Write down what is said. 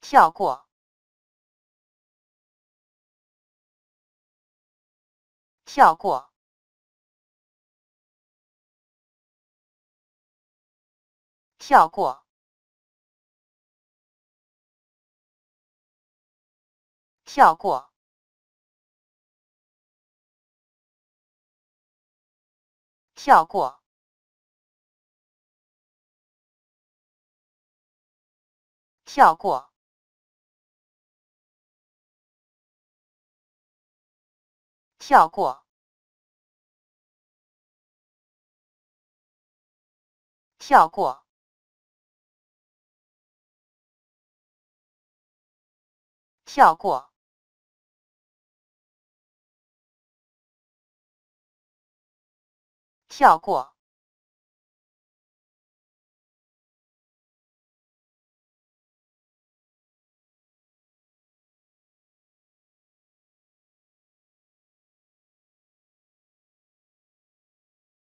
跳过，跳过，跳过，跳过，跳过。跳过，跳过，跳过，跳过，跳过。